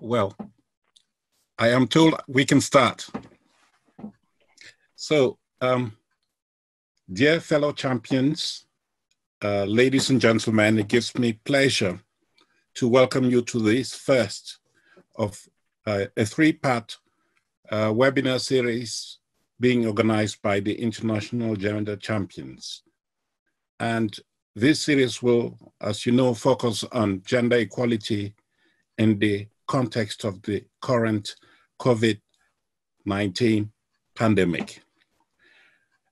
Well, I am told we can start. So, um, dear fellow champions, uh, ladies and gentlemen, it gives me pleasure to welcome you to this first of uh, a three-part uh, webinar series being organized by the International Gender Champions. And this series will, as you know, focus on gender equality in the context of the current COVID-19 pandemic.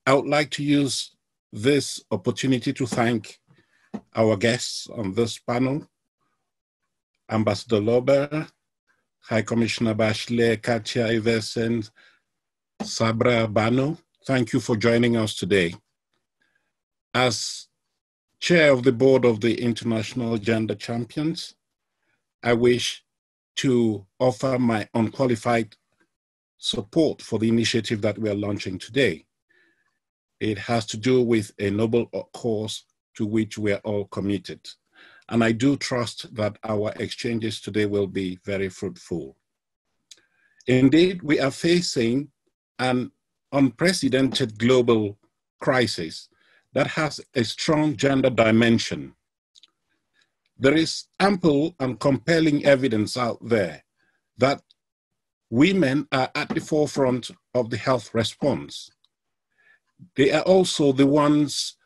I would like to use this opportunity to thank our guests on this panel, Ambassador Lauber, High Commissioner Bachelet, Katja Iversen, Sabra Bano. Thank you for joining us today. As chair of the board of the International Gender Champions, I wish to offer my unqualified support for the initiative that we are launching today. It has to do with a noble cause to which we are all committed. And I do trust that our exchanges today will be very fruitful. Indeed, we are facing an unprecedented global crisis that has a strong gender dimension. There is ample and compelling evidence out there that women are at the forefront of the health response. They are also the ones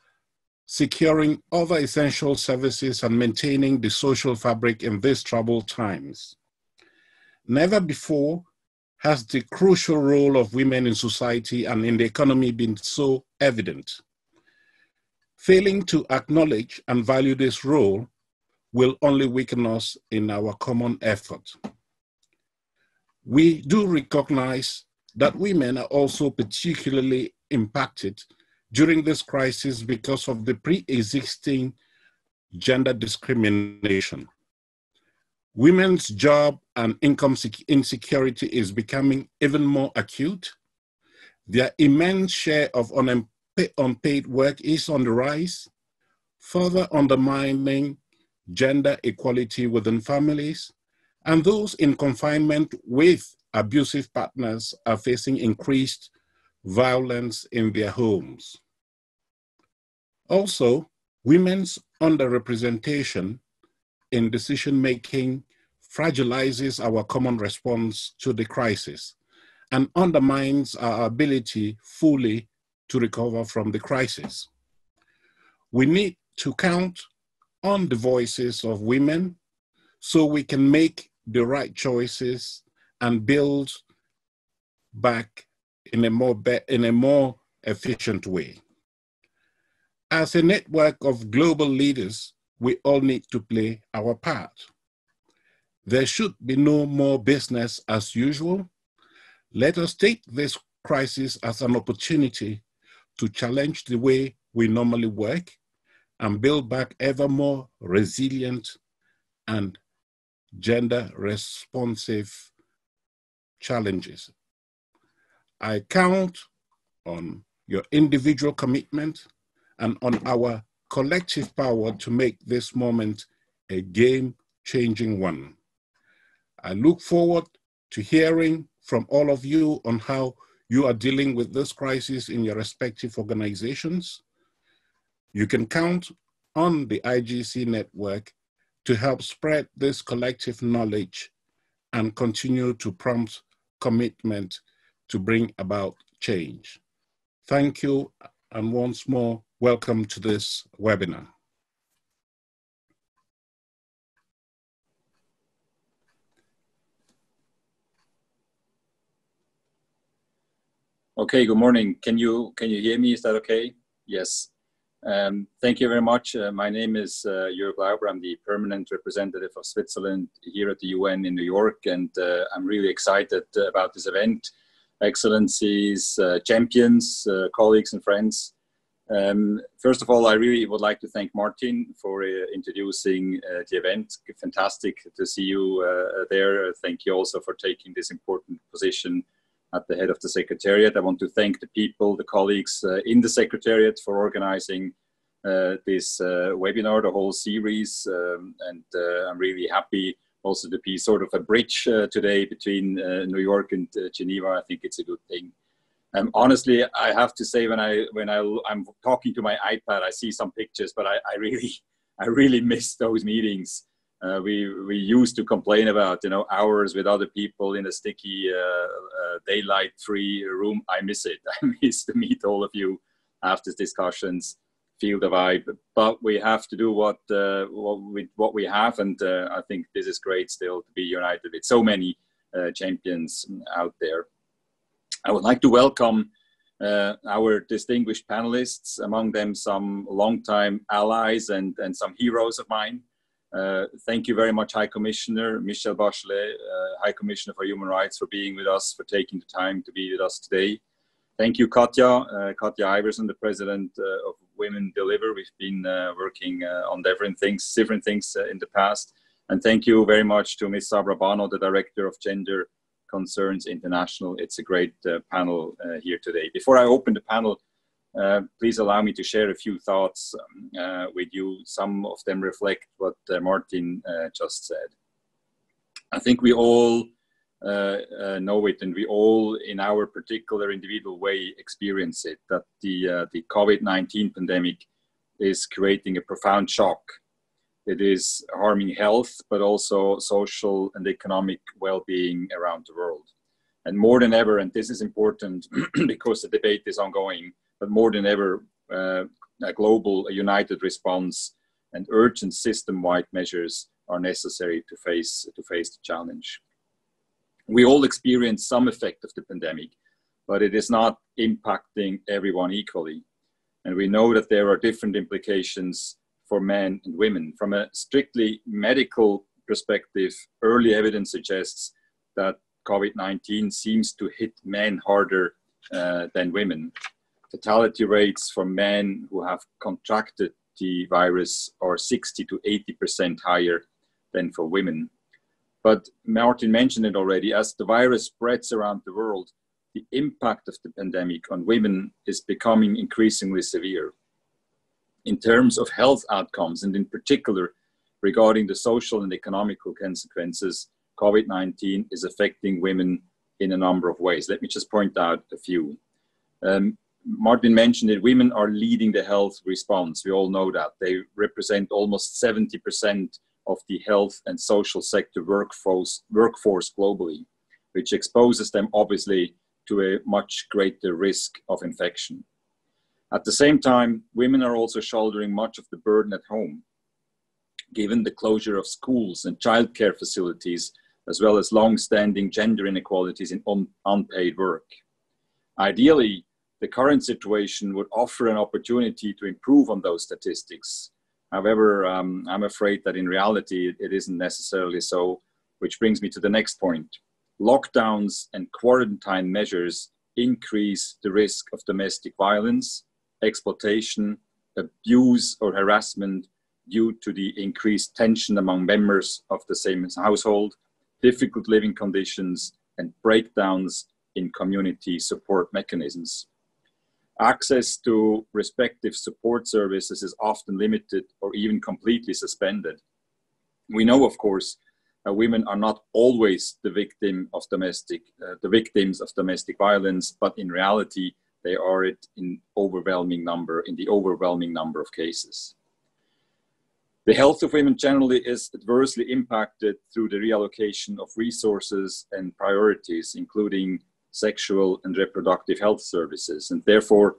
securing other essential services and maintaining the social fabric in these troubled times. Never before has the crucial role of women in society and in the economy been so evident. Failing to acknowledge and value this role will only weaken us in our common effort. We do recognize that women are also particularly impacted during this crisis because of the pre-existing gender discrimination. Women's job and income insecurity is becoming even more acute. Their immense share of unpaid work is on the rise, further undermining gender equality within families, and those in confinement with abusive partners are facing increased violence in their homes. Also, women's underrepresentation in decision making fragilizes our common response to the crisis and undermines our ability fully to recover from the crisis. We need to count on the voices of women so we can make the right choices and build back in a more, in a more efficient way. As a network of global leaders, we all need to play our part. There should be no more business as usual. Let us take this crisis as an opportunity to challenge the way we normally work and build back ever more resilient and gender responsive challenges. I count on your individual commitment and on our collective power to make this moment a game changing one. I look forward to hearing from all of you on how you are dealing with this crisis in your respective organizations you can count on the IGC network to help spread this collective knowledge and continue to prompt commitment to bring about change. Thank you, and once more, welcome to this webinar. Okay, good morning. Can you can you hear me? Is that okay? Yes. Um, thank you very much. Uh, my name is uh, Jürg Lauber. I'm the permanent representative of Switzerland here at the UN in New York, and uh, I'm really excited about this event. Excellencies, uh, champions, uh, colleagues, and friends. Um, first of all, I really would like to thank Martin for uh, introducing the event. Fantastic to see you there. Thank you also for taking this important position at the head of the Secretariat. I want to thank the people, the colleagues uh, in the Secretariat for organizing uh, this uh, webinar, the whole series. Um, and uh, I'm really happy also to be sort of a bridge uh, today between uh, New York and Geneva. I think it's a good thing. Um, honestly, I have to say when I when I I'm talking to my iPad, I see some pictures, but I, I really I really miss those meetings. Uh, we we used to complain about you know hours with other people in a sticky uh, uh, daylight free room. I miss it. I miss to meet all of you after discussions feel the vibe. But we have to do what uh, what, we, what we have, and uh, I think this is great still to be united with so many champions out there. I would like to welcome uh, our distinguished panelists, among them some longtime allies and, and some heroes of mine. Uh, thank you very much, High Commissioner Michelle Bachelet, uh, High Commissioner for Human Rights, for being with us, for taking the time to be with us today. Thank you, Katja, uh, Katja Iversen, the president uh, of Women Deliver. We've been uh, working on different things, different things in the past. And thank you very much to Ms. Sabra Bano, the director of Gender Concerns International. It's a great panel here today. Before I open the panel, please allow me to share a few thoughts um, with you. Some of them reflect what Martin just said. I think we all uh, uh, know it, and we all, in our particular individual way, experience it. That the uh, the COVID-19 pandemic is creating a profound shock. It is harming health, but also social and economic well-being around the world. And more than ever, and this is important because the debate is ongoing, more than ever, uh, a global, a united response and urgent system-wide measures are necessary to face to face the challenge we all experience some effect of the pandemic, but it is not impacting everyone equally. And we know that there are different implications for men and women. From a strictly medical perspective, early evidence suggests that COVID 19 seems to hit men harder uh, than women. Fatality rates for men who have contracted the virus are 60 to 80% higher than for women. But Martin mentioned it already, as the virus spreads around the world, the impact of the pandemic on women is becoming increasingly severe. In terms of health outcomes, and in particular regarding the social and economical consequences, COVID 19 is affecting women in a number of ways. Let me just point out a few. Um, Martin mentioned it, women are leading the health response. We all know that. They represent almost 70% of the health and social sector workforce, workforce globally, which exposes them obviously to a much greater risk of infection. At the same time, women are also shouldering much of the burden at home, given the closure of schools and childcare facilities, as well as long-standing gender inequalities in un unpaid work. Ideally, the current situation would offer an opportunity to improve on those statistics, However, um, I'm afraid that in reality, it isn't necessarily so, which brings me to the next point. Lockdowns and quarantine measures increase the risk of domestic violence, exploitation, abuse, or harassment due to the increased tension among members of the same household, difficult living conditions, and breakdowns in community support mechanisms. Access to respective support services is often limited or even completely suspended. We know, of course, uh, women are not always the victim of domestic, uh, the victims of domestic violence, but in reality, they are it in overwhelming number, in the overwhelming number of cases. The health of women generally is adversely impacted through the reallocation of resources and priorities, including sexual and reproductive health services. And therefore,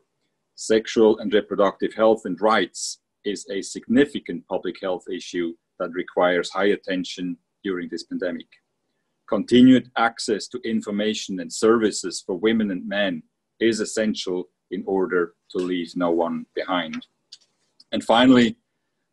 sexual and reproductive health and rights is a significant public health issue that requires high attention during this pandemic. Continued access to information and services for women and men is essential in order to leave no one behind. And finally,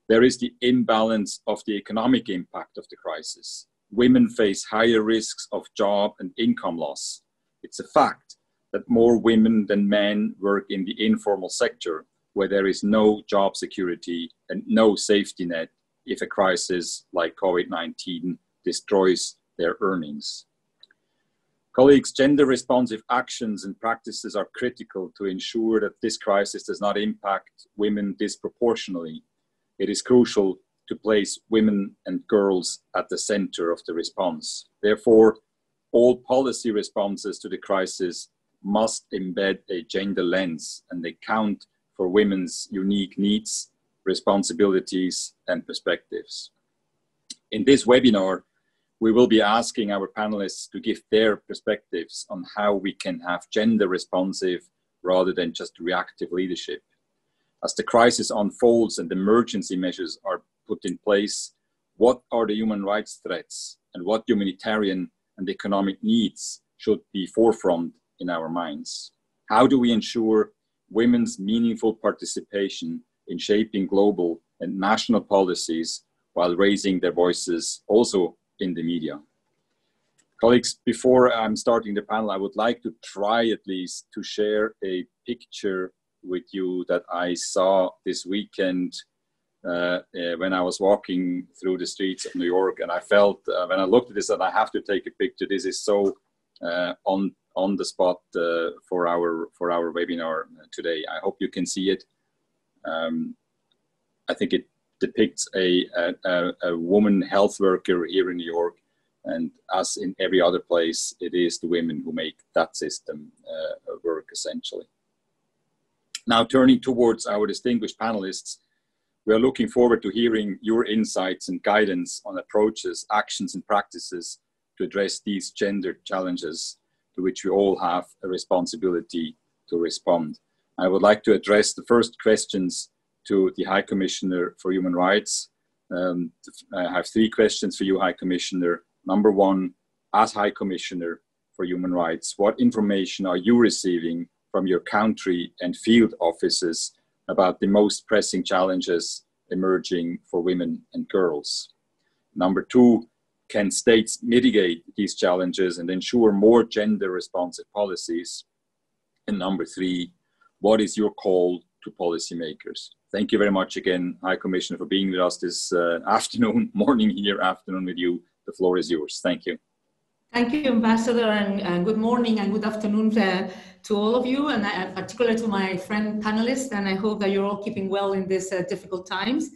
there is the imbalance of the economic impact of the crisis. Women face higher risks of job and income loss, it's a fact that more women than men work in the informal sector where there is no job security and no safety net if a crisis like COVID 19 destroys their earnings. Colleagues, gender responsive actions and practices are critical to ensure that this crisis does not impact women disproportionately. It is crucial to place women and girls at the center of the response. Therefore, all policy responses to the crisis must embed a gender lens and account for women's unique needs, responsibilities, and perspectives. In this webinar, we will be asking our panelists to give their perspectives on how we can have gender responsive rather than just reactive leadership. As the crisis unfolds and emergency measures are put in place, what are the human rights threats and what humanitarian and economic needs should be forefront in our minds? How do we ensure women's meaningful participation in shaping global and national policies while raising their voices also in the media? Colleagues, before I'm starting the panel, I would like to try at least to share a picture with you that I saw this weekend uh, uh, when I was walking through the streets of New York, and I felt uh, when I looked at this that I have to take a picture. This is so uh, on on the spot for our for our webinar today. I hope you can see it. Um, I think it depicts a, a, a woman health worker here in New York and as in every other place, it is the women who make that system uh, work essentially. Now, turning towards our distinguished panelists, we are looking forward to hearing your insights and guidance on approaches, actions, and practices to address these gender challenges to which we all have a responsibility to respond. I would like to address the first questions to the High Commissioner for Human Rights. Um, I have three questions for you, High Commissioner. Number one, as High Commissioner for Human Rights, what information are you receiving from your country and field offices about the most pressing challenges emerging for women and girls? Number two, can states mitigate these challenges and ensure more gender responsive policies? And number three, what is your call to policymakers? Thank you very much again, High Commissioner, for being with us this uh, afternoon, morning here, afternoon with you. The floor is yours. Thank you. Thank you, Ambassador, and, and good morning and good afternoon to, to all of you, and uh, particularly to my friend panelists. And I hope that you're all keeping well in these uh, difficult times.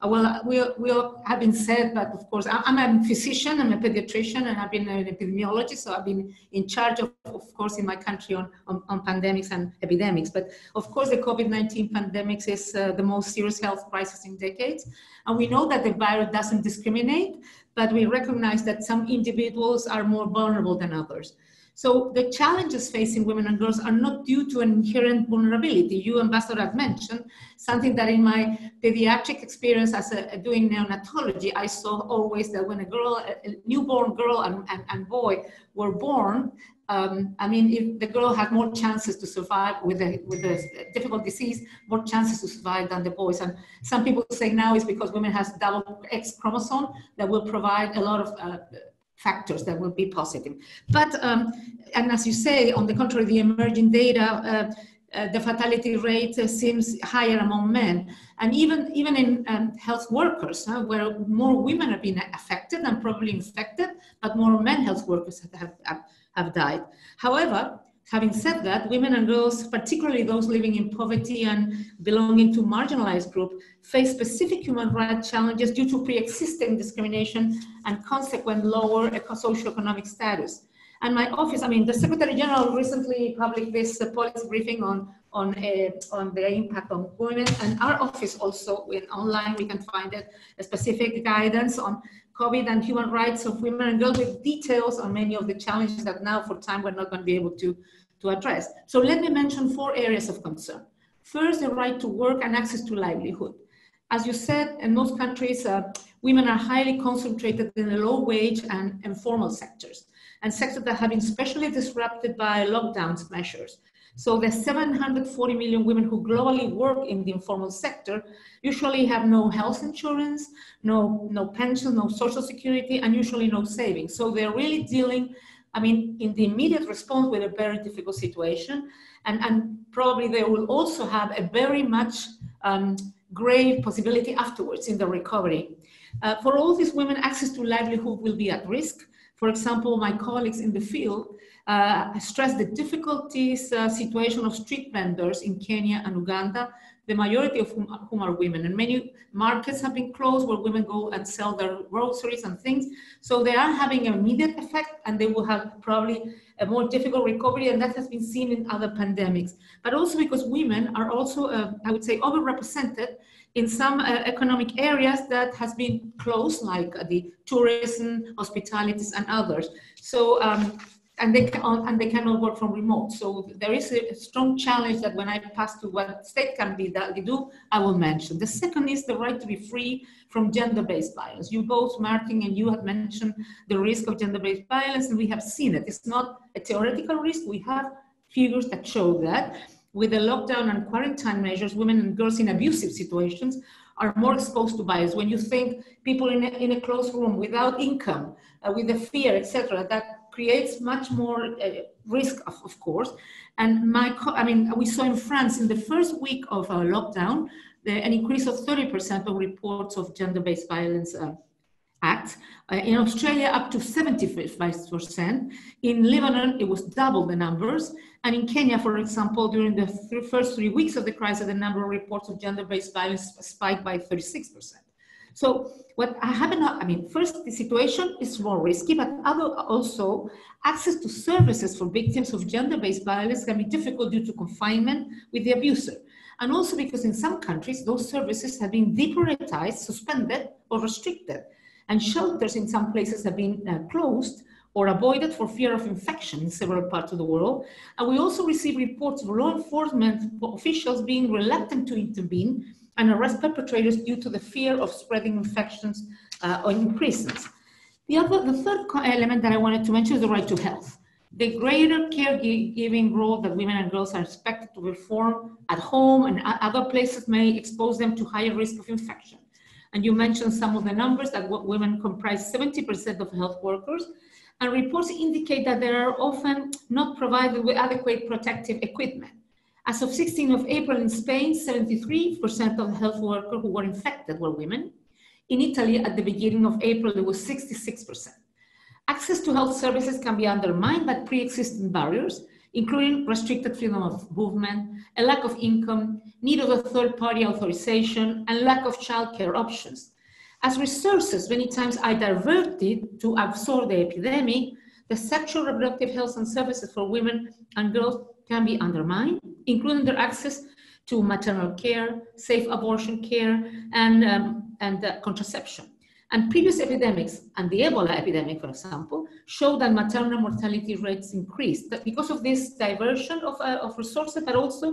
Uh, well, we, we all have been said, but of course, I'm a physician, I'm a pediatrician, and I've been an epidemiologist, so I've been in charge of, of course, in my country on, on, on pandemics and epidemics. But of course, the COVID-19 pandemic is uh, the most serious health crisis in decades. And we know that the virus doesn't discriminate, but we recognize that some individuals are more vulnerable than others. So the challenges facing women and girls are not due to an inherent vulnerability. You, Ambassador, have mentioned something that in my pediatric experience as a, doing neonatology, I saw always that when a girl, a newborn girl and, and, and boy were born, um, I mean, if the girl had more chances to survive with a, with a difficult disease, more chances to survive than the boys. And some people say now it's because women has double X chromosome that will provide a lot of uh, factors that will be positive. But, um, and as you say, on the contrary, the emerging data, uh, uh, the fatality rate uh, seems higher among men. And even, even in um, health workers, where more women have been affected and probably infected, but more men health workers have, have, have died. However, Having said that, women and girls, particularly those living in poverty and belonging to marginalized groups, face specific human rights challenges due to pre-existing discrimination and consequent lower socioeconomic status. And my office, I mean, the Secretary General recently published this uh, policy briefing on on uh, on the impact on women, and our office also, in online, we can find it, a specific guidance on COVID and human rights of women and girls with details on many of the challenges that now, for time, we're not going to be able to to address. So let me mention four areas of concern. First, the right to work and access to livelihood. As you said, in most countries, uh, women are highly concentrated in the low wage and informal sectors, and sectors that have been especially disrupted by lockdowns measures. So the 740 million women who globally work in the informal sector usually have no health insurance, no, no pension, no social security, and usually no savings. So they're really dealing I mean, in the immediate response with a very difficult situation, and, and probably they will also have a very much um, grave possibility afterwards in the recovery. Uh, for all these women, access to livelihood will be at risk. For example, my colleagues in the field uh, stress the difficulties uh, situation of street vendors in Kenya and Uganda the majority of whom, whom, are women. And many markets have been closed where women go and sell their groceries and things. So they are having an immediate effect and they will have probably a more difficult recovery. And that has been seen in other pandemics. But also because women are also, uh, I would say, overrepresented in some uh, economic areas that has been closed, like the tourism, hospitalities, and others. So um, and they can, and they cannot work from remote. So there is a strong challenge that when I pass to what state can be that we do, I will mention. The second is the right to be free from gender-based violence. You both, Martin and you have mentioned the risk of gender-based violence, and we have seen it. It's not a theoretical risk. We have figures that show that with the lockdown and quarantine measures, women and girls in abusive situations are more exposed to bias. When you think people in a, in a closed room without income, uh, with the fear, etc., that creates much more uh, risk, of, of, course. And my, I mean, we saw in France in the first week of our lockdown, the, an increase of 30% of reports of gender-based violence uh, acts. Uh, in Australia, up to 75%. In Lebanon, it was double the numbers. And in Kenya, for example, during the th first three weeks of the crisis, the number of reports of gender-based violence spiked by 36%. So what happened, I mean, first, the situation is more risky, but other, also access to services for victims of gender-based violence can be difficult due to confinement with the abuser. And also because in some countries, those services have been deprioritized, suspended, or restricted. And shelters in some places have been uh, closed or avoided for fear of infection in several parts of the world. And we also receive reports of law enforcement officials being reluctant to intervene and arrest perpetrators due to the fear of spreading infections uh, in prisons. The, other, the third element that I wanted to mention is the right to health. The greater caregiving role that women and girls are expected to perform at home and other places may expose them to higher risk of infection. And you mentioned some of the numbers that women comprise 70% of health workers, and reports indicate that they are often not provided with adequate protective equipment. As of 16th of April in Spain, 73% of health workers who were infected were women. In Italy, at the beginning of April, it was 66%. Access to health services can be undermined by pre-existing barriers, including restricted freedom of movement, a lack of income, need of a third-party authorization, and lack of childcare options. As resources many times are diverted to absorb the epidemic, the sexual reproductive health and services for women and girls can be undermined, including their access to maternal care, safe abortion care, and, um, and uh, contraception. And previous epidemics, and the Ebola epidemic, for example, show that maternal mortality rates increased because of this diversion of, uh, of resources, but also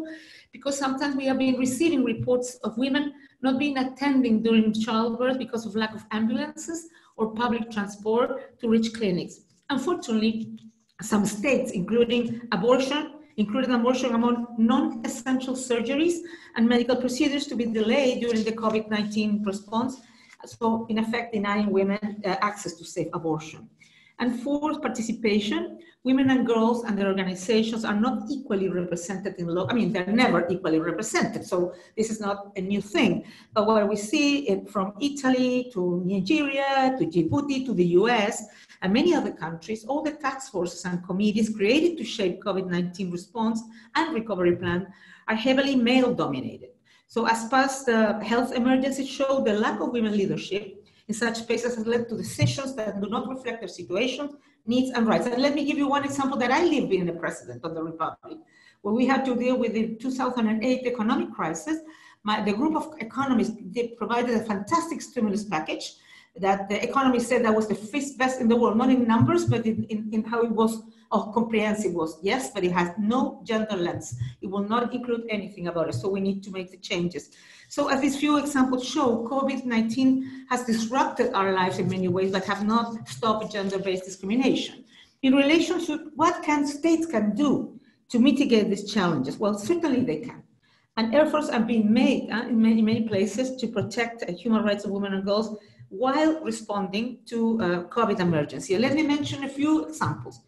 because sometimes we have been receiving reports of women not being attending during childbirth because of lack of ambulances or public transport to reach clinics. Unfortunately, some states, including abortion, including abortion among non-essential surgeries and medical procedures to be delayed during the COVID-19 response. So in effect, denying women uh, access to safe abortion. And fourth, participation. Women and girls and their organizations are not equally represented in law. I mean, they're never equally represented. So this is not a new thing. But what we see it from Italy to Nigeria to Djibouti to the US and many other countries, all the task forces and committees created to shape COVID-19 response and recovery plan are heavily male dominated. So as past uh, health emergencies show, the lack of women leadership in such spaces has led to decisions that do not reflect their situation, needs, and rights. And let me give you one example that I lived in the President of the Republic, where we had to deal with the 2008 economic crisis. My, the group of economists provided a fantastic stimulus package that the economists said that was the fifth best in the world, not in numbers, but in, in, in how it was or comprehensive was. Yes, but it has no gender lens. It will not include anything about it. So we need to make the changes. So as these few examples show, COVID-19 has disrupted our lives in many ways, but have not stopped gender-based discrimination. In relation to what can states can do to mitigate these challenges? Well, certainly they can. And efforts are being made uh, in many, many places to protect uh, human rights of women and girls while responding to a COVID emergency. Let me mention a few examples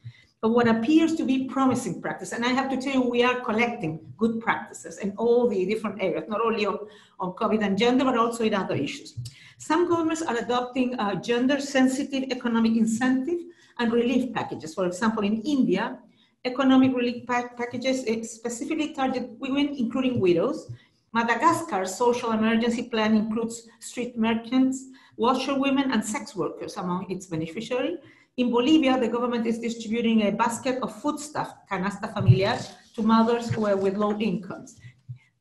of what appears to be promising practice. And I have to tell you, we are collecting good practices in all the different areas, not only on, on COVID and gender, but also in other issues. Some governments are adopting uh, gender-sensitive economic incentive and relief packages. For example, in India, economic relief packages specifically target women, including widows, Madagascar's social emergency plan includes street merchants, washerwomen, and sex workers among its beneficiaries. In Bolivia, the government is distributing a basket of foodstuff, canasta familiar, to mothers who are with low incomes.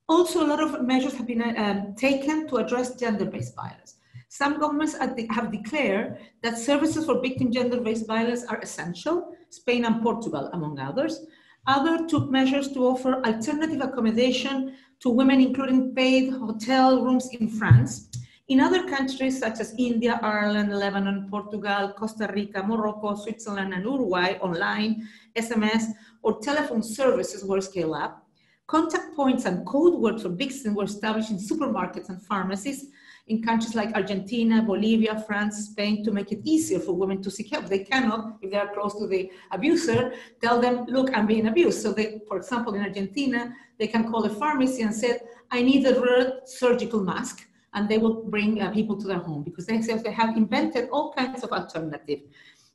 Also, a lot of measures have been um, taken to address gender-based violence. Some governments have declared that services for victim gender-based violence are essential, Spain and Portugal, among others. Others took measures to offer alternative accommodation to women, including paid hotel rooms in France. In other countries such as India, Ireland, Lebanon, Portugal, Costa Rica, Morocco, Switzerland, and Uruguay, online, SMS, or telephone services were scaled up. Contact points and code words for victims were established in supermarkets and pharmacies in countries like Argentina, Bolivia, France, Spain to make it easier for women to seek help. They cannot, if they are close to the abuser, tell them, look, I'm being abused. So they, for example, in Argentina, they can call a pharmacy and say, I need a red surgical mask. And they will bring uh, people to their home because they, they have invented all kinds of alternative.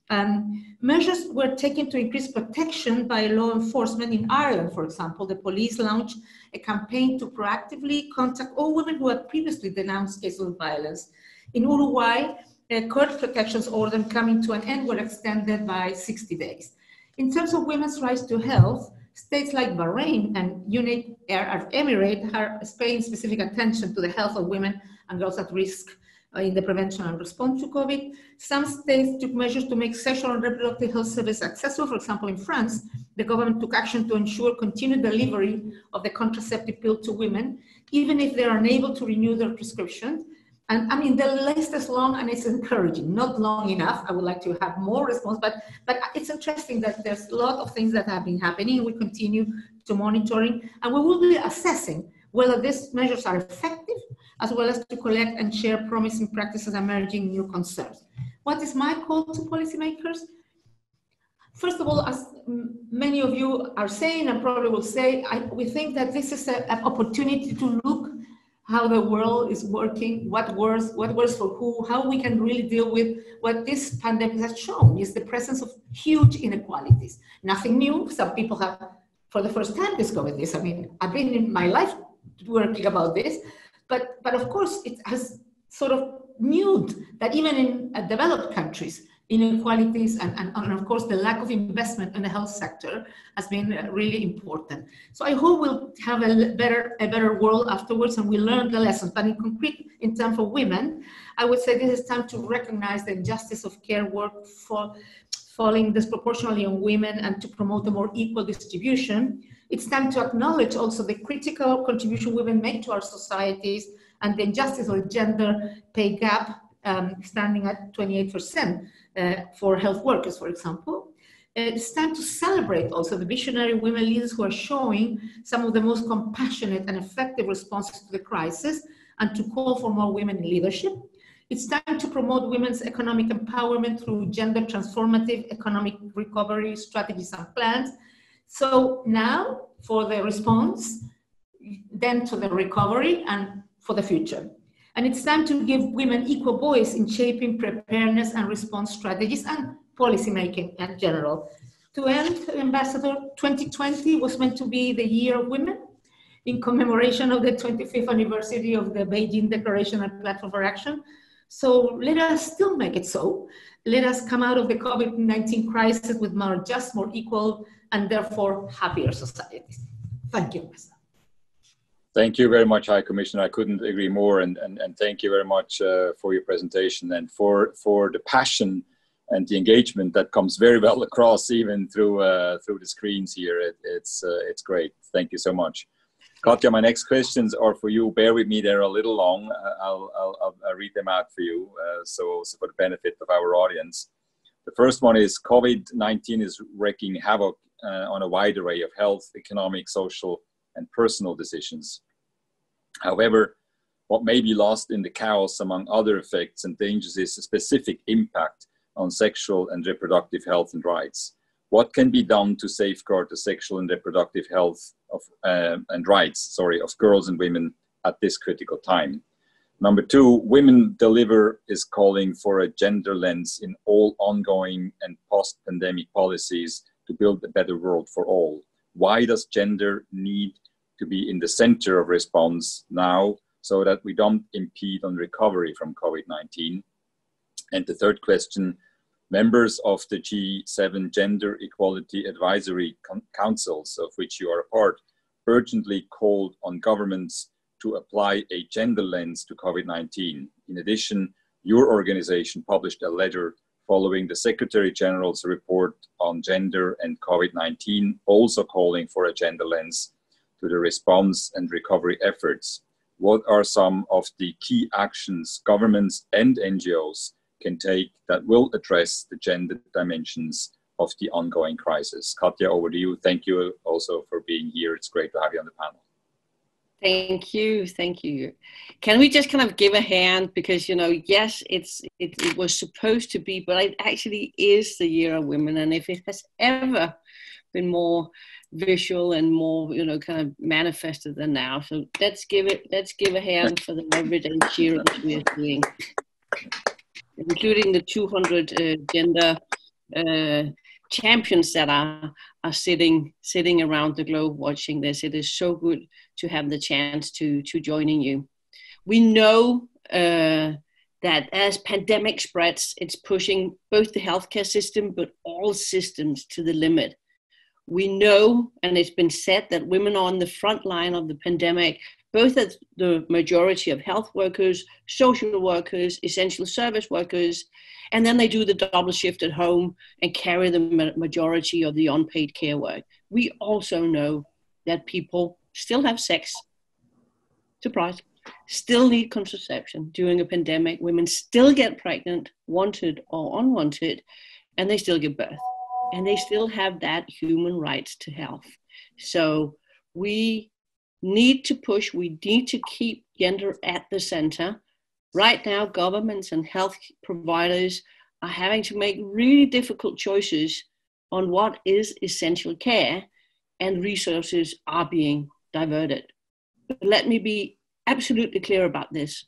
Um, measures were taken to increase protection by law enforcement in Ireland, for example. The police launched a campaign to proactively contact all women who had previously denounced cases of violence. In Uruguay, court protections order coming to an end were extended by 60 days. In terms of women's rights to health, states like Bahrain and United Arab Emirates are paying specific attention to the health of women and girls at risk uh, in the prevention and response to COVID. Some states took measures to make sexual and reproductive health services accessible. For example, in France, the government took action to ensure continued delivery of the contraceptive pill to women, even if they are unable to renew their prescription. And I mean, the list is long and it's encouraging, not long enough. I would like to have more response, but, but it's interesting that there's a lot of things that have been happening. We continue to monitoring and we will be assessing whether these measures are effective as well as to collect and share promising practices emerging new concerns. What is my call to policymakers? First of all, as many of you are saying and probably will say, I, we think that this is an opportunity to look how the world is working, what works, what works for who, how we can really deal with what this pandemic has shown is the presence of huge inequalities. Nothing new. Some people have, for the first time, discovered this. I mean, I've been in my life working about this, but, but of course, it has sort of nude that even in uh, developed countries, inequalities and, and, and, of course the lack of investment in the health sector has been uh, really important. So I hope we'll have a better, a better world afterwards and we learn the lessons. But in concrete, in terms of women, I would say this is time to recognize the injustice of care work for falling disproportionately on women and to promote a more equal distribution. It's time to acknowledge also the critical contribution women make to our societies and the injustice or gender pay gap um, standing at 28% uh, for health workers, for example. Uh, it's time to celebrate also the visionary women leaders who are showing some of the most compassionate and effective responses to the crisis and to call for more women in leadership. It's time to promote women's economic empowerment through gender transformative economic recovery strategies and plans so now for the response, then to the recovery and for the future. And it's time to give women equal voice in shaping preparedness and response strategies and policymaking in general. To end, Ambassador, 2020 was meant to be the year of women in commemoration of the 25th anniversary of the Beijing Declaration and Platform for Action. So let us still make it so. Let us come out of the COVID-19 crisis with more just, more equal, and therefore happier societies. Thank you. Thank you very much, High Commissioner. I couldn't agree more, and, and, and thank you very much uh, for your presentation and for, for the passion and the engagement that comes very well across even through uh, through the screens here. It, it's uh, it's great. Thank you so much. Katja, my next questions are for you. Bear with me; they're a little long. Uh, I'll, I'll, I'll read them out for you, uh, so, so for the benefit of our audience. The first one is COVID-19 is wreaking havoc on a wide array of health, economic, social, and personal decisions. However, what may be lost in the chaos among other effects and dangers is a specific impact on sexual and reproductive health and rights. What can be done to safeguard the sexual and reproductive health of, uh, and rights sorry, of girls and women at this critical time? Number two, Women Deliver is calling for a gender lens in all ongoing and post pandemic policies to build a better world for all. Why does gender need to be in the center of response now so that we don't impede on recovery from COVID 19? And the third question members of the G7 Gender Equality Advisory Councils, of which you are a part, urgently called on governments to apply a gender lens to COVID 19. In addition, your organization published a letter following the Secretary General's report on gender and COVID 19, also calling for a gender lens to the response and recovery efforts. What are some of the key actions governments and NGOs can take that will address the gender dimensions of the ongoing crisis? Katja, over to you. Thank you also for being here. It's great to have you on the panel. Thank you, thank you. Can we just kind of give a hand? Because you know, yes, it's it, it was supposed to be, but it actually is the year of women, and if it has ever been more visual and more you know kind of manifested than now, so let's give it let's give a hand for the everyday cheering we are doing, including the 200 uh, gender uh, champions that are are sitting sitting around the globe watching this. It is so good to have the chance to to joining you. We know uh, that as pandemic spreads, it's pushing both the healthcare system but all systems to the limit. We know, and it's been said, that women are on the front line of the pandemic, both as the majority of health workers, social workers, essential service workers, and then they do the double shift at home and carry the majority of the unpaid care work. We also know that people still have sex, surprise, still need contraception during a pandemic. Women still get pregnant, wanted or unwanted, and they still give birth. And they still have that human rights to health. So we need to push, we need to keep gender at the center. Right now, governments and health providers are having to make really difficult choices on what is essential care, and resources are being diverted. But let me be absolutely clear about this.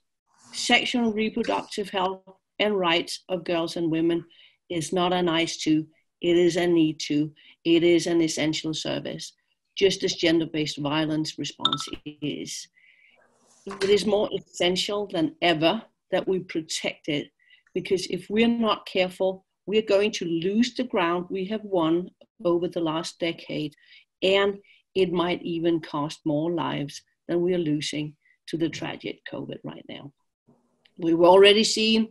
Sexual and reproductive health and rights of girls and women is not a nice to, it is a need to, it is an essential service, just as gender based violence response is it is more essential than ever that we protect it because if we're not careful, we're going to lose the ground we have won over the last decade, and it might even cost more lives than we are losing to the tragic COVID right now. We've already seen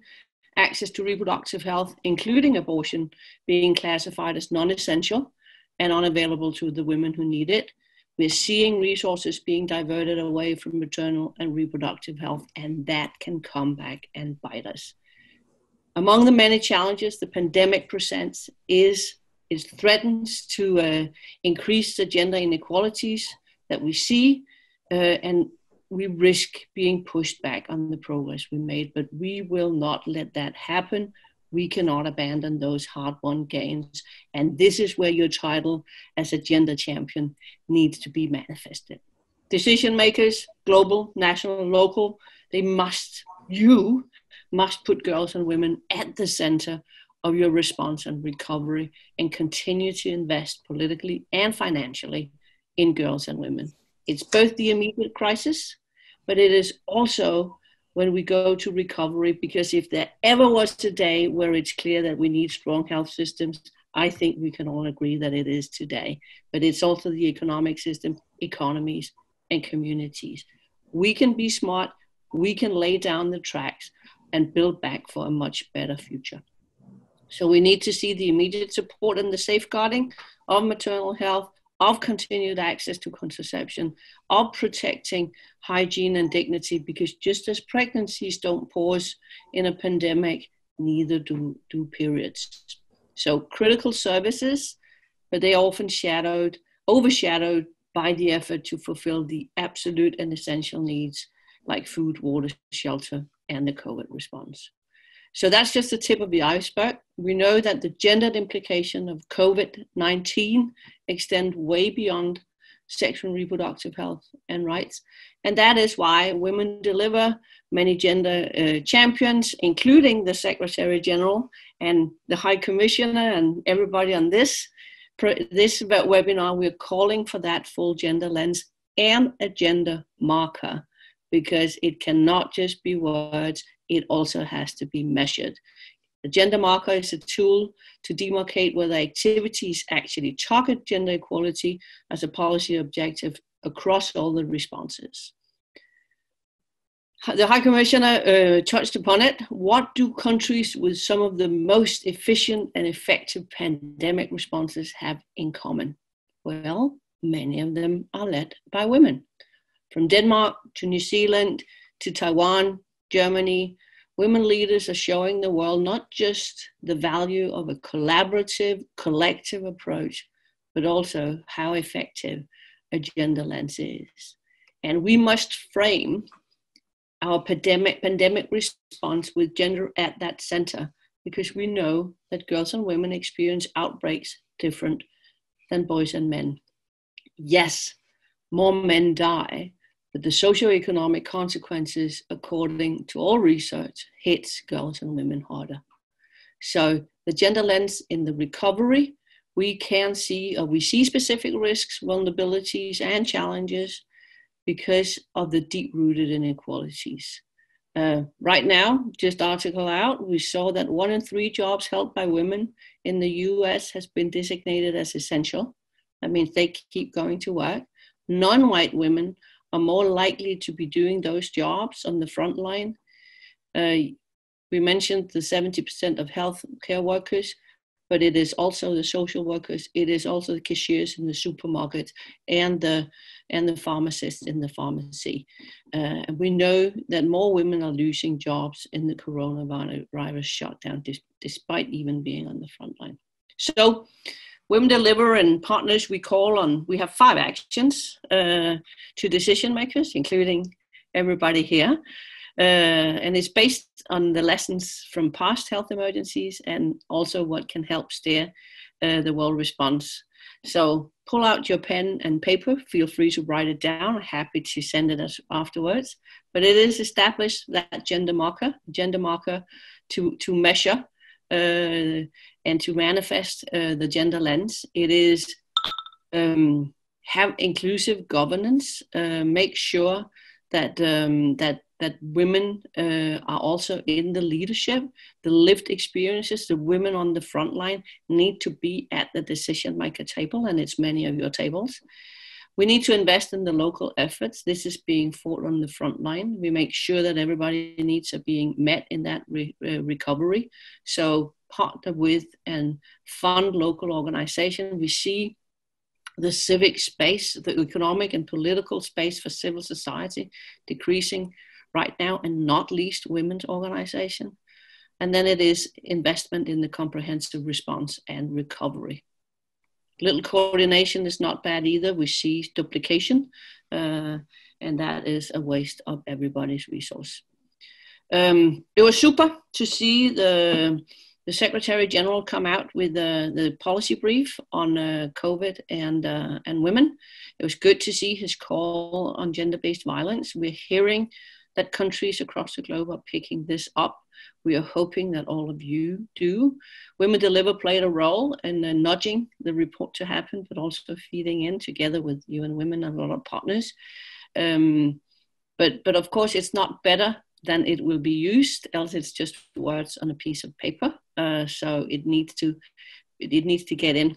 access to reproductive health, including abortion, being classified as non essential and unavailable to the women who need it. We're seeing resources being diverted away from maternal and reproductive health, and that can come back and bite us. Among the many challenges the pandemic presents is it threatens to uh, increase the gender inequalities that we see, uh, and we risk being pushed back on the progress we made. But we will not let that happen we cannot abandon those hard won gains. And this is where your title as a gender champion needs to be manifested. Decision makers, global, national, local, they must, you must put girls and women at the center of your response and recovery and continue to invest politically and financially in girls and women. It's both the immediate crisis, but it is also when we go to recovery because if there ever was a day where it's clear that we need strong health systems i think we can all agree that it is today. But it's also the economic system economies and communities. We can be smart. We can lay down the tracks and build back for a much better future. So we need to see the immediate support and the safeguarding of maternal health of continued access to contraception, of protecting hygiene and dignity, because just as pregnancies don't pause in a pandemic, neither do, do periods. So critical services, but they often shadowed, overshadowed by the effort to fulfill the absolute and essential needs like food, water, shelter, and the COVID response. So that's just the tip of the iceberg. We know that the gendered implication of COVID 19 extend way beyond sexual and reproductive health and rights. And that is why Women Deliver, many gender uh, champions, including the Secretary General and the High Commissioner and everybody on this, this webinar, we're calling for that full gender lens and a gender marker because it cannot just be words, it also has to be measured. The gender marker is a tool to demarcate whether activities actually target gender equality as a policy objective across all the responses. The High Commissioner uh, touched upon it. What do countries with some of the most efficient and effective pandemic responses have in common? Well, many of them are led by women. From Denmark to New Zealand to Taiwan, Germany, women leaders are showing the world not just the value of a collaborative, collective approach, but also how effective a gender lens is. And we must frame our pandemic, pandemic response with gender at that center because we know that girls and women experience outbreaks different than boys and men. Yes, more men die, but the socioeconomic consequences, according to all research, hits girls and women harder. So the gender lens in the recovery, we can see, or we see specific risks, vulnerabilities, and challenges because of the deep-rooted inequalities. Uh, right now, just article out, we saw that one in three jobs held by women in the US has been designated as essential. That means they keep going to work. Non-white women are more likely to be doing those jobs on the front line. Uh, we mentioned the 70% of health care workers, but it is also the social workers, it is also the cashiers in the supermarket and the, and the pharmacists in the pharmacy. Uh, and we know that more women are losing jobs in the coronavirus shutdown, despite even being on the front line. So Women Deliver and partners, we call on, we have five actions uh, to decision makers, including everybody here. Uh, and it's based on the lessons from past health emergencies and also what can help steer uh, the world response. So pull out your pen and paper. Feel free to write it down. Happy to send it as afterwards. But it is established that gender marker, gender marker to, to measure uh, and to manifest uh, the gender lens. It is um, have inclusive governance, uh, make sure that um, that that women uh, are also in the leadership, the lived experiences, the women on the front line need to be at the decision maker table, and it's many of your tables. We need to invest in the local efforts. This is being fought on the front line. We make sure that everybody needs are being met in that re- uh, recovery. So partner with and fund local organizations. We see the civic space, the economic and political space for civil society decreasing right now, and not least women's organization. And then it is investment in the comprehensive response and recovery. Little coordination is not bad either. We see duplication, uh, and that is a waste of everybody's resource. Um, it was super to see the the Secretary General come out with the, the policy brief on uh, COVID and, uh, and women. It was good to see his call on gender based violence. We're hearing that countries across the globe are picking this up. We are hoping that all of you do. Women Deliver played a role in uh, nudging the report to happen, but also feeding in together with UN Women and a lot of partners. Um, but, but of course, it's not better than it will be used, else it's just words on a piece of paper. Uh, so it needs to it needs to get in.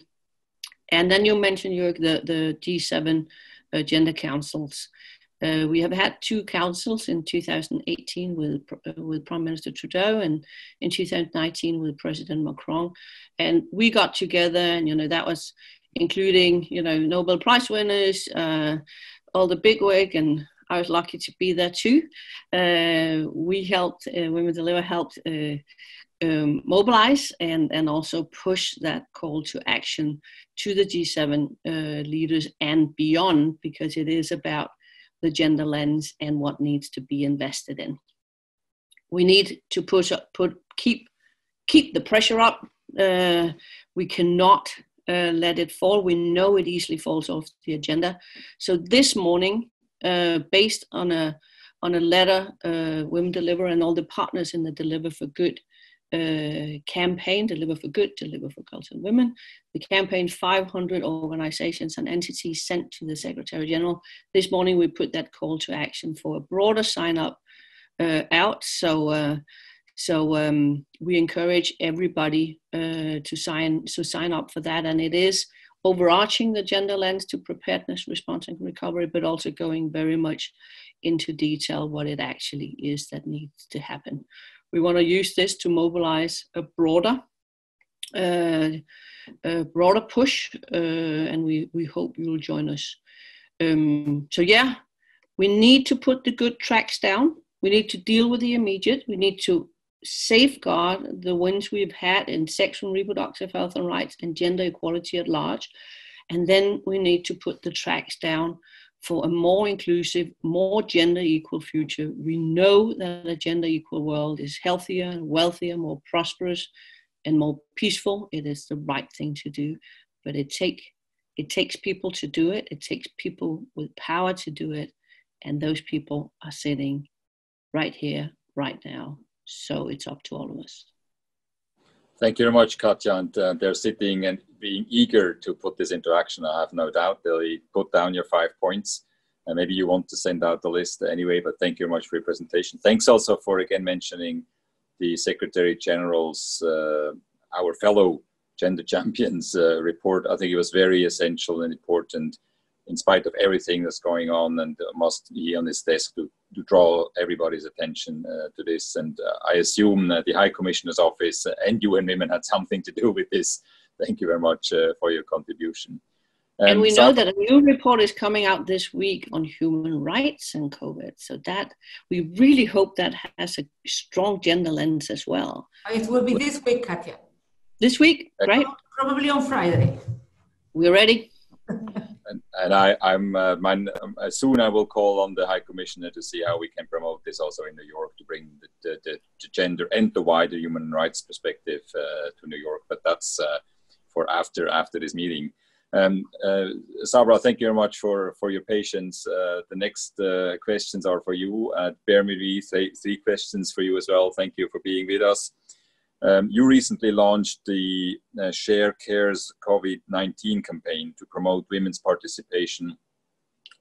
And then you mentioned Jürg, the the G7 uh, gender councils. Uh, we have had two councils in 2018 with with Prime Minister Trudeau and in 2019 with President Macron, and we got together, and you know that was including you know Nobel Prize winners, uh, all the bigwig and I was lucky to be there too. Uh, we helped, uh, Women Deliver helped uh, um, mobilize and, and also push that call to action to the G7 uh, leaders and beyond, because it is about the gender lens and what needs to be invested in. We need to push up, put, keep, keep the pressure up. Uh, we cannot uh, let it fall. We know it easily falls off the agenda. So this morning, uh, based on a on a letter uh, Women Deliver and all the partners in the Deliver for Good uh, campaign, Deliver for Good, Deliver for Culture and Women. The campaign, 500 organizations and entities sent to the Secretary General. This morning, we put that call to action for a broader sign up uh, out. So, uh, so um, we encourage everybody uh, to sign to sign up for that, and it is overarching the gender lens to preparedness, response, and recovery, but also going very much into detail what it actually is that needs to happen. We want to use this to mobilize a broader, uh, a broader push, uh, and we, we hope you will join us. Um, so yeah, we need to put the good tracks down. We need to deal with the immediate. We need to safeguard the wins we've had in sexual and reproductive health and rights and gender equality at large. And then we need to put the tracks down for a more inclusive, more gender equal future. We know that a gender equal world is healthier, wealthier, more prosperous, and more peaceful. It is the right thing to do, but it take it takes people to do it. It takes people with power to do it, and those people are sitting right here, right now. So it's up to all of us. Thank you very much, Katja. And uh, they're sitting and being eager to put this into action. I have no doubt they'll put down your five points. And maybe you want to send out the list anyway, but thank you very much for your presentation. Thanks also for again mentioning the Secretary General's, uh, our fellow Gender Champions uh, report. I think it was very essential and important in spite of everything that's going on and must be on his desk to, to draw everybody's attention uh, to this. And uh, I assume that the High Commissioner's Office and UN Women had something to do with this. Thank you very much uh, for your contribution. Um, and we so, know that a new report is coming out this week on human rights and COVID. So that we really hope that has a strong gender lens as well. It will be this week, Katja. This week, right? Probably on Friday. We're ready. and, and I, I'm uh, um, soon I will call on the High Commissioner to see how we can promote this also in New York to bring the, the, the, gender and the wider human rights perspective uh, to New York. But that's uh, for after after this meeting. Um, uh, Sabra, thank you very much for, for your patience. Uh, the next questions are for you. Uh, Bear me three, three questions for you as well. Thank you for being with us. Um, you recently launched the uh, She Cares COVID 19 campaign to promote women's participation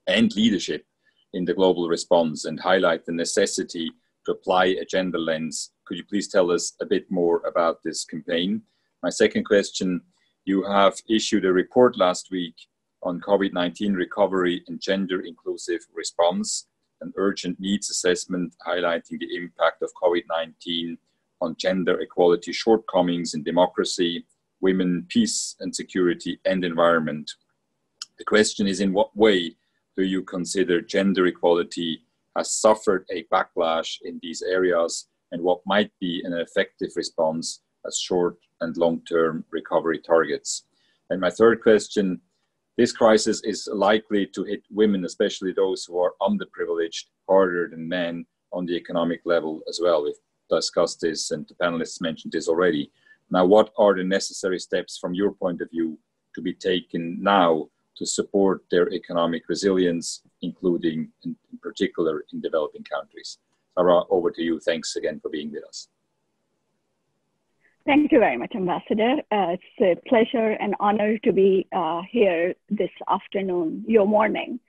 and leadership in the global response and highlight the necessity to apply a gender lens. Could you please tell us a bit more about this campaign? My second question you have issued a report last week on COVID 19 recovery and gender inclusive response, an urgent needs assessment highlighting the impact of COVID 19 on gender equality shortcomings in democracy, women, peace and security, and environment. The question is in what way do you consider gender equality has suffered a backlash in these areas and what might be an effective response as short and long term recovery targets? And my third question this crisis is likely to hit women, especially those who are underprivileged, harder than men on the economic level as well. We've discussed this and the panelists mentioned this already. Now, what are the necessary steps from your point of view to be taken now to support their economic resilience, including in, in particular in developing countries? Sabra, over to you. Thanks again for being with us. Thank you very much, Ambassador. Uh, it's a pleasure and honor to be uh, here this afternoon, your morning,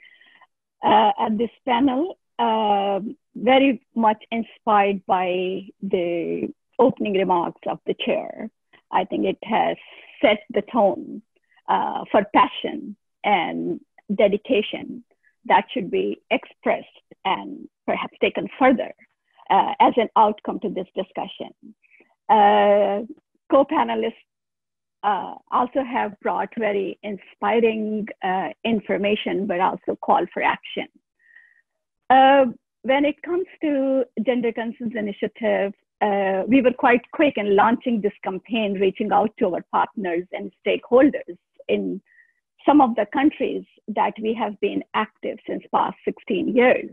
uh, at this panel um, very much inspired by the opening remarks of the chair. I think it has set the tone uh, for passion and dedication that should be expressed and perhaps taken further uh, as an outcome to this discussion. Uh, co-panelists uh, also have brought very inspiring uh, information, but also call for action. Uh, when it comes to Gender Concerns International, uh, we were quite quick in launching this campaign, reaching out to our partners and stakeholders in some of the countries that we have been active since past 16 years.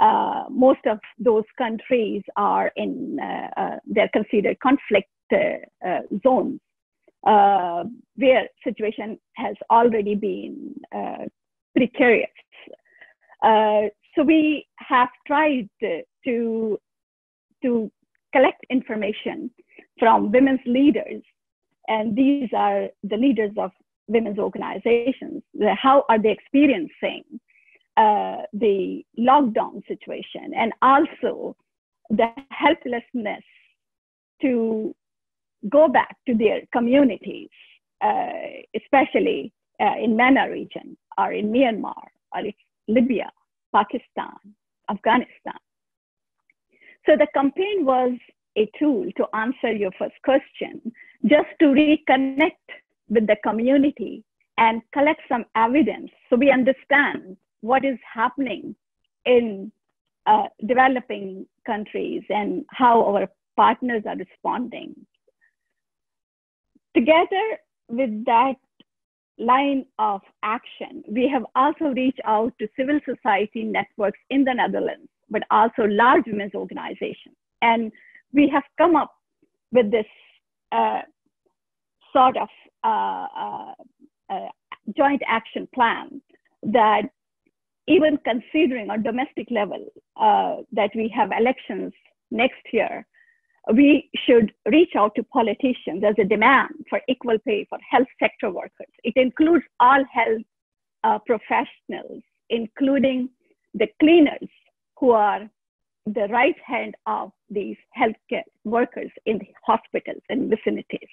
Uh, most of those countries are in, uh, uh they're considered conflict uh, zones where situation has already been precarious. So we have tried to, to collect information from women's leaders, and these are the leaders of women's organizations. How are they experiencing uh, the lockdown situation? And also the helplessness to go back to their communities, uh, especially uh, in MENA region or in Myanmar or Libya, Pakistan, Afghanistan. So the campaign was a tool to answer your first question, just to reconnect with the community and collect some evidence so we understand what is happening in uh, developing countries and how our partners are responding. Together with that line of action, we have also reached out to civil society networks in the Netherlands, but also large women's organizations. And we have come up with this uh, sort of uh, uh, uh joint action plan that even considering on domestic level uh, that we have elections next year, we should reach out to politicians as a demand for equal pay for health sector workers. It includes all health uh, professionals, including the cleaners who are the right hand of these healthcare workers in the hospitals and vicinities.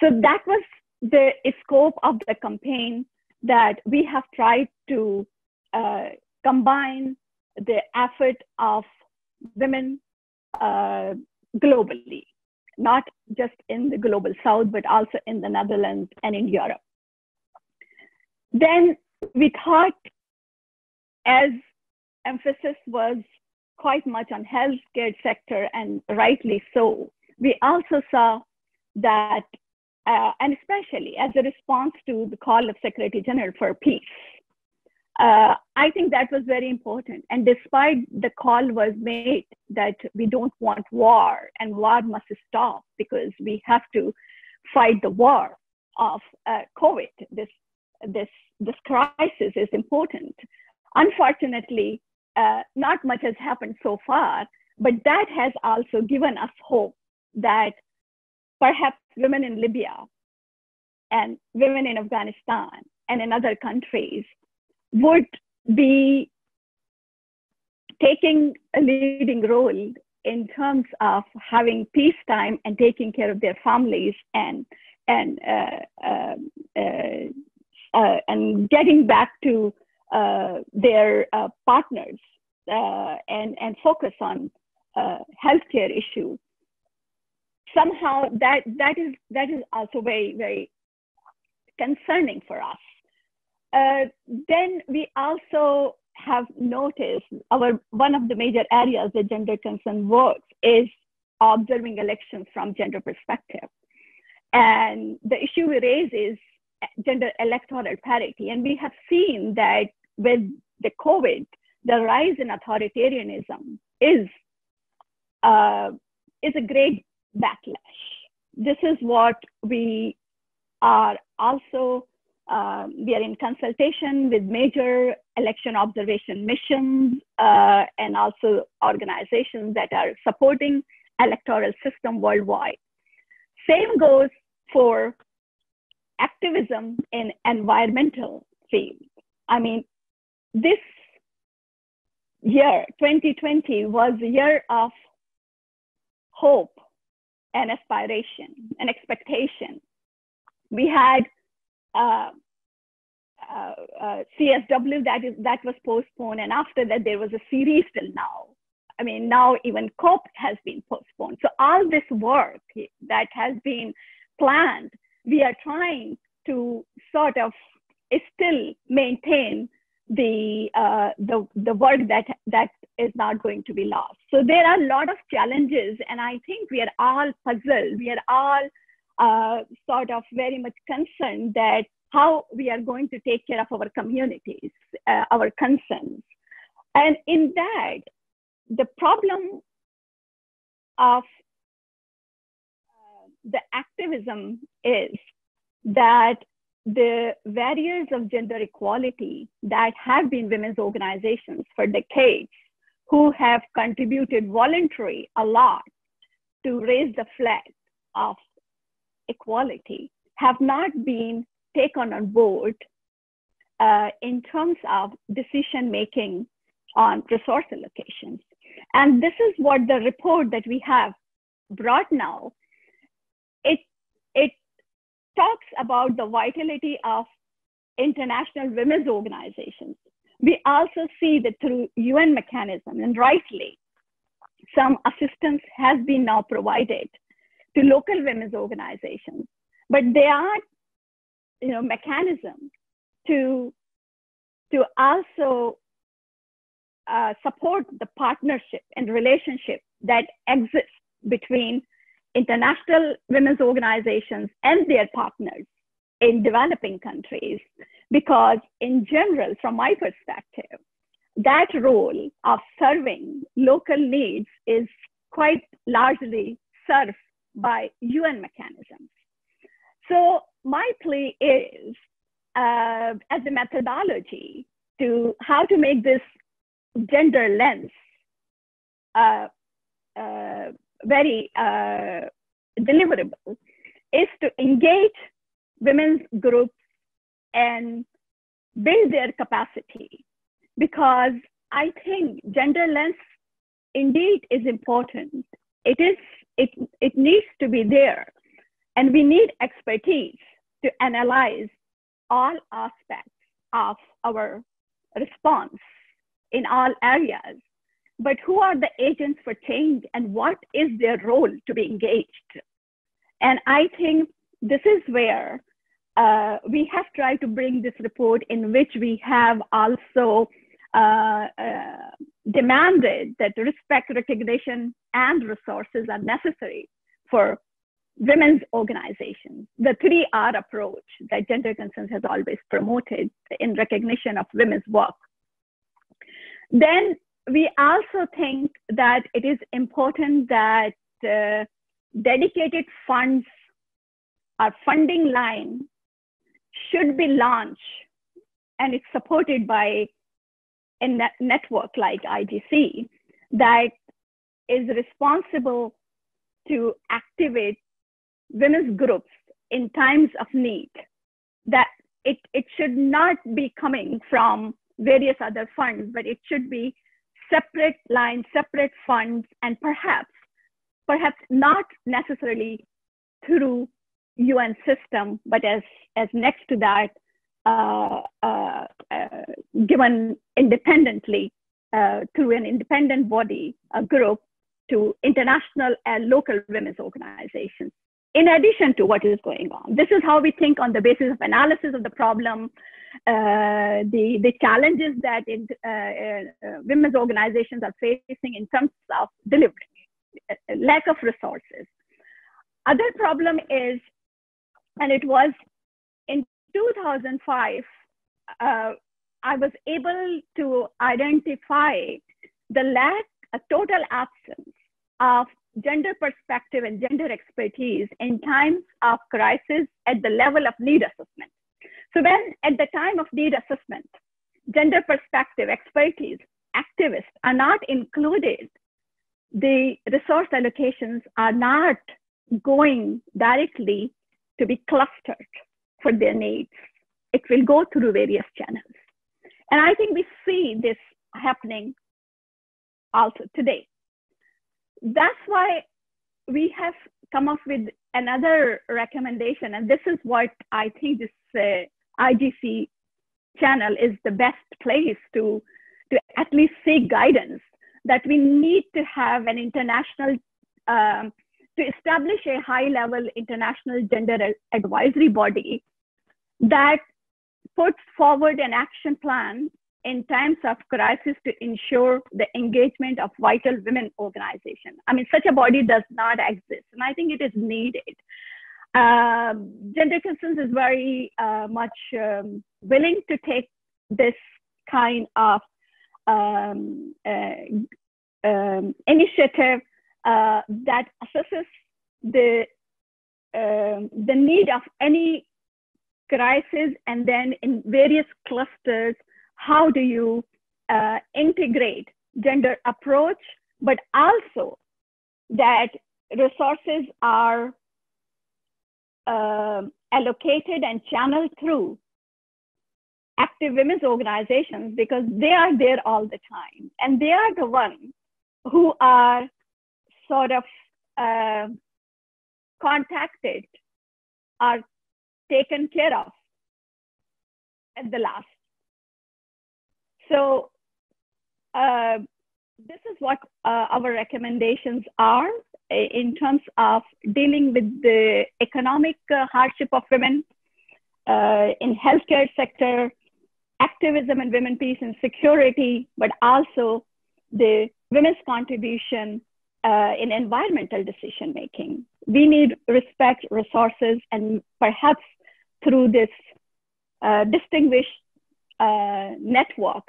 So that was the scope of the campaign that we have tried to uh, combine the effort of women uh, globally, not just in the global south, but also in the Netherlands and in Europe. Then we thought, as emphasis was quite much on healthcare sector, and rightly so, we also saw that, uh, and especially as a response to the call of Secretary General for peace, uh, I think that was very important. And despite the call was made that we don't want war and war must stop because we have to fight the war of uh, COVID, this, this, this crisis is important. Unfortunately, uh, not much has happened so far, but that has also given us hope that perhaps women in Libya and women in Afghanistan and in other countries would be taking a leading role in terms of having peacetime and taking care of their families and and uh, uh, uh, uh and getting back to uh, their uh, partners and and focus on healthcare issues. Somehow that that is that is also very very concerning for us uh, then we also have noticed our one of the major areas that gender concern works is observing elections from gender perspective. And the issue we raise is gender electoral parity. And we have seen that with the COVID, the rise in authoritarianism is, uh, is a great backlash. This is what we are also uh, we are in consultation with major election observation missions uh, and also organizations that are supporting electoral system worldwide. Same goes for activism in environmental field. I mean, this year, 2020, was a year of hope and aspiration and expectation. We had uh, uh, uh, CSW that is that was postponed, and after that there was a series till now. I mean, now even COP has been postponed. So all this work that has been planned, we are trying to sort of still maintain the uh, the the work that that is not going to be lost. So there are a lot of challenges, and I think we are all puzzled. We are all uh, sort of very much concerned that how we are going to take care of our communities, uh, our concerns. And in that, the problem of uh, the activism is that the barriers of gender equality that have been women's organizations for decades who have contributed voluntarily a lot to raise the flag of equality have not been taken on board uh, in terms of decision making on resource allocations. And this is what the report that we have brought now. It, it talks about the vitality of international women's organizations. We also see that through UN mechanism, and rightly, some assistance has been now provided to local women's organizations, but there are, you know, mechanisms to to also uh, support the partnership and relationship that exists between international women's organizations and their partners in developing countries. Because, in general, from my perspective, that role of serving local needs is quite largely served by UN mechanisms. So, my plea is uh, as a methodology to how to make this gender lens uh, uh, very uh, deliverable is to engage women's groups and build their capacity because I think gender lens indeed is important. It is it it needs to be there, and we need expertise to analyze all aspects of our response in all areas. But who are the agents for change and what is their role to be engaged? And I think this is where uh, we have tried to bring this report in which we have also uh, uh, demanded that respect, recognition, and resources are necessary for women's organizations. The 3R approach that Gender Concerns has always promoted in recognition of women's work. Then we also think that it is important that uh, dedicated funds our funding line should be launched and it's supported by a net network like IGC that is responsible to activate women's groups in times of need. That it, it should not be coming from various other funds, but it should be separate lines, separate funds, and perhaps, perhaps not necessarily through UN system, but as, as next to that, uh, uh, uh, given independently uh, through an independent body, a group to international and local women's organizations. In addition to what is going on, this is how we think on the basis of analysis of the problem, uh, the, the challenges that it, uh, uh, women's organizations are facing in terms of delivery, uh, lack of resources. Other problem is, and it was in 2005, uh, I was able to identify the lack, a total absence of gender perspective and gender expertise in times of crisis at the level of need assessment. So when at the time of need assessment, gender perspective, expertise, activists are not included, the resource allocations are not going directly to be clustered for their needs. It will go through various channels. And I think we see this happening also today. That's why we have come up with another recommendation, and this is what I think this uh, IGC channel is the best place to, to at least seek guidance that we need to have an international, um, to establish a high level international gender advisory body that puts forward an action plan in times of crisis to ensure the engagement of vital women organizations. I mean, such a body does not exist, and I think it is needed. Um, gender concerns is very uh, much um, willing to take this kind of um, uh, um, initiative uh, that assesses the um, the need of any crisis and then in various clusters how do you uh, integrate gender approach but also that resources are uh, allocated and channeled through active women's organizations because they are there all the time. And they are the ones who are sort of uh, contacted are taken care of at the last. So uh, this is what uh, our recommendations are in terms of dealing with the economic uh, hardship of women uh, in healthcare sector, activism in women, peace and security, but also the women's contribution uh, in environmental decision making. We need respect, resources, and perhaps through this uh, distinguished uh, network,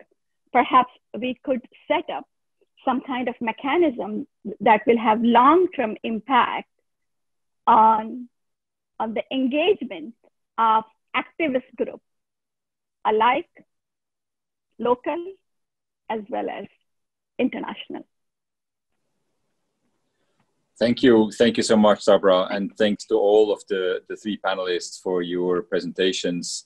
perhaps we could set up some kind of mechanism that will have long-term impact on, on the engagement of activist groups alike local as well as international. Thank you. Thank you so much, Sabra. And thanks to all of the, the three panelists for your presentations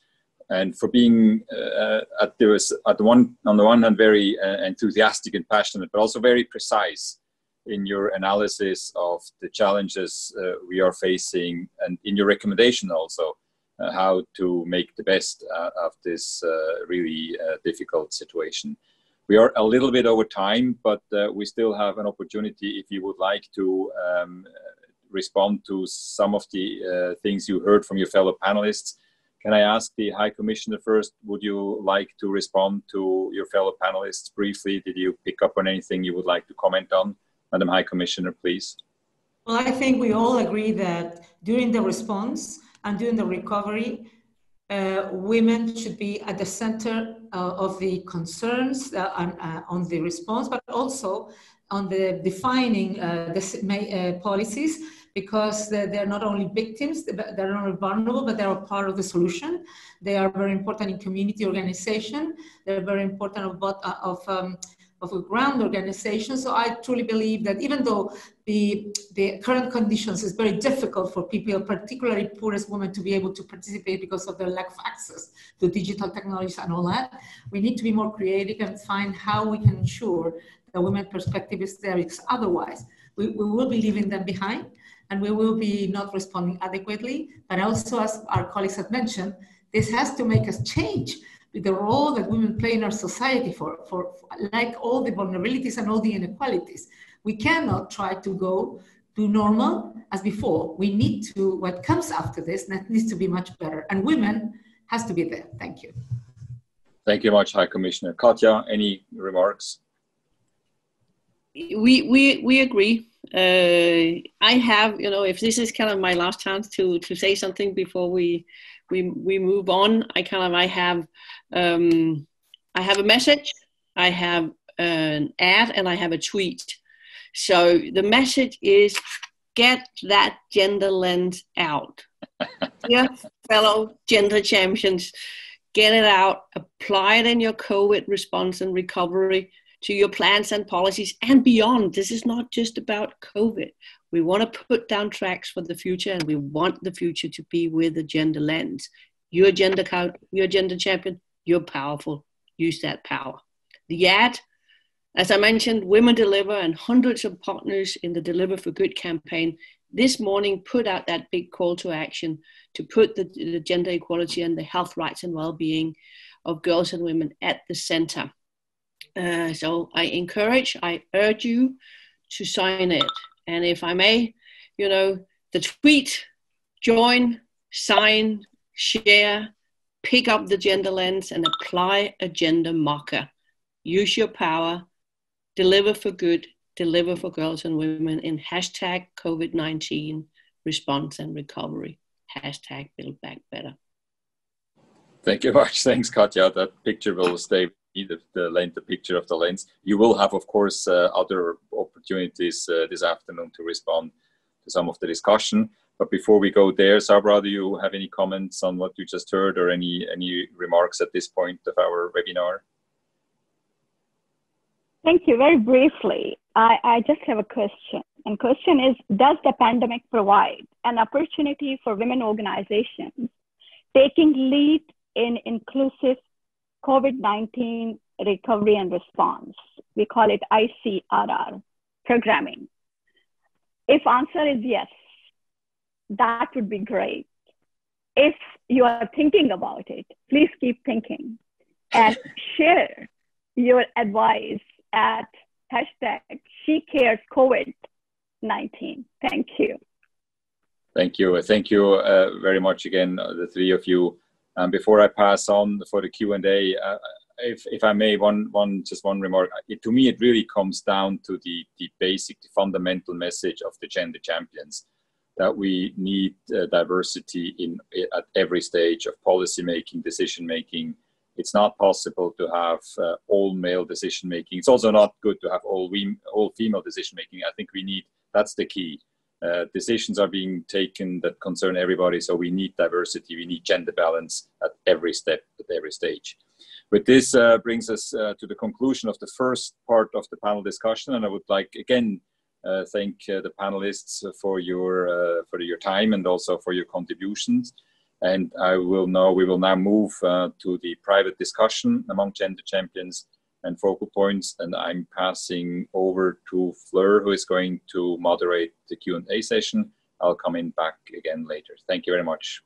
and for being uh, at, the, at the one, on the one hand very uh, enthusiastic and passionate, but also very precise in your analysis of the challenges uh, we are facing and in your recommendation also uh, how to make the best uh, of this uh, really difficult situation. We are a little bit over time, but we still have an opportunity if you would like to um, respond to some of the things you heard from your fellow panelists. Can I ask the High Commissioner first? Would you like to respond to your fellow panelists briefly? Did you pick up on anything you would like to comment on? Madam High Commissioner, please. Well, I think we all agree that during the response, and during the recovery, uh, women should be at the center uh, of the concerns uh, on, on, the response, but also on the defining uh, the uh, policies because they're, they're, not only victims, they're not only vulnerable, but they're a part of the solution. They are very important in community organization. They're very important of, of um, of a ground organization. So I truly believe that even though the, the current conditions is very difficult for people, particularly poorest women, to be able to participate because of their lack of access to digital technologies and all that, we need to be more creative and find how we can ensure the women perspective is there otherwise we, we will be leaving them behind and we will be not responding adequately. But also, as our colleagues have mentioned, this has to make us change the role that women play in our society for, for, for like all the vulnerabilities and all the inequalities. We cannot try to go to normal as before. We need to, what comes after this, that needs to be much better. And women has to be there. Thank you. Thank you much, High Commissioner. Katja, any remarks? We, we, we agree. Uh, I have, you know, if this is kind of my last chance to, to say something before we, we, we move on, I kind of, I have um, I have a message, I have an ad, and I have a tweet. So the message is get that gender lens out. Dear fellow gender champions, get it out, apply it in your COVID response and recovery to your plans and policies and beyond. This is not just about COVID. We want to put down tracks for the future and we want the future to be with a gender lens. You're a gender, a gender champion. You're powerful. Use that power. The ad, as I mentioned, Women Deliver and hundreds of partners in the Deliver for Good campaign this morning put out that big call to action to put the, the gender equality and the health rights and well-being of girls and women at the center. Uh, so I encourage, I urge you to sign it. And if I may, you know, the tweet, join, sign, share, pick up the gender lens and apply a gender marker. Use your power, deliver for good, deliver for girls and women in hashtag COVID 19 response and recovery. Hashtag build back better. Thank you much. Thanks, Katja. That picture will stay the, the lens, the picture of the lens. You will have, of course, uh, other opportunities uh, this afternoon to respond to some of the discussion. But before we go there, Sabra, do you have any comments on what you just heard or any, any remarks at this point of our webinar? Thank you. Very briefly, I, I just have a question. And question is, does the pandemic provide an opportunity for women organizations taking lead in inclusive COVID-19 recovery and response? We call it ICRR programming. If answer is yes, that would be great. If you are thinking about it, please keep thinking and share your advice at hashtag she cares COVID 19. Thank you. Thank you. Thank you uh, very much again, uh, the three of you. Um, before I pass on for the Q&A, uh, if, if I may, one, one, just one remark. It, to me, it really comes down to the, the basic, the fundamental message of the gender champions that we need uh, diversity in at every stage of policy making, decision making. It's not possible to have uh, all male decision making. It's also not good to have all we, all female decision making. I think we need that's the key. Uh, decisions are being taken that concern everybody, so we need diversity. We need gender balance at every step, at every stage. But this uh, brings us uh, to the conclusion of the first part of the panel discussion, and I would like again uh, thank uh, the panelists for your uh, for your time and also for your contributions. And I will now we will now move to the private discussion among gender champions and focal points. And I'm passing over to Fleur, who is going to moderate the Q&A session. I'll come in back again later. Thank you very much.